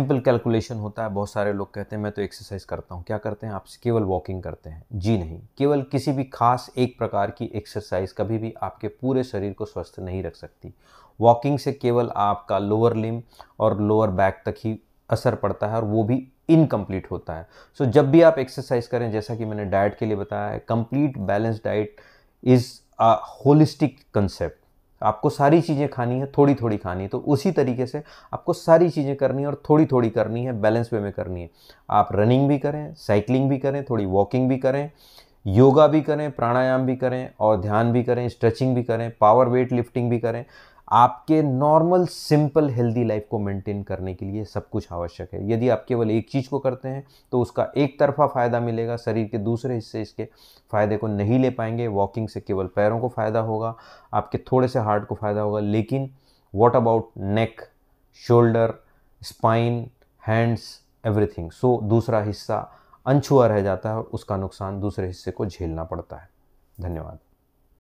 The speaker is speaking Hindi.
सिंपल कैलकुलेशन होता है बहुत सारे लोग कहते हैं मैं तो एक्सरसाइज करता हूँ। क्या करते हैं आप? केवल वॉकिंग करते हैं। जी नहीं। केवल किसी भी खास एक प्रकार की एक्सरसाइज कभी भी आपके पूरे शरीर को स्वस्थ नहीं रख सकती। वॉकिंग से केवल आपका लोअर लिम और लोअर बैक तक ही असर पड़ता है और वो भी इनकम्प्लीट होता है। सो so, जब भी आप एक्सरसाइज करें जैसा कि मैंने डाइट के लिए बताया है complete balance diet is a holistic concept आपको सारी चीज़ें खानी है थोड़ी थोड़ी खानी है तो उसी तरीके से आपको सारी चीज़ें करनी है और थोड़ी थोड़ी करनी है बैलेंस वे में करनी है। आप रनिंग भी करें साइकिलिंग भी करें, थोड़ी वॉकिंग भी करें योगा भी करें, प्राणायाम भी करें और ध्यान भी करें स्ट्रेचिंग भी करें पावर वेट लिफ्टिंग भी करें। आपके नॉर्मल सिंपल हेल्दी लाइफ को मेंटेन करने के लिए सब कुछ आवश्यक है। यदि आप केवल एक चीज़ को करते हैं तो उसका एक तरफा फ़ायदा मिलेगा, शरीर के दूसरे हिस्से इसके फ़ायदे को नहीं ले पाएँगे वॉकिंग से केवल पैरों को फ़ायदा होगा, आपके थोड़े से हार्ट को फ़ायदा होगा, लेकिन what about neck shoulder spine hands everything so दूसरा हिस्सा अनछुआ रह जाता है और उसका नुकसान दूसरे हिस्से को झेलना पड़ता है। धन्यवाद।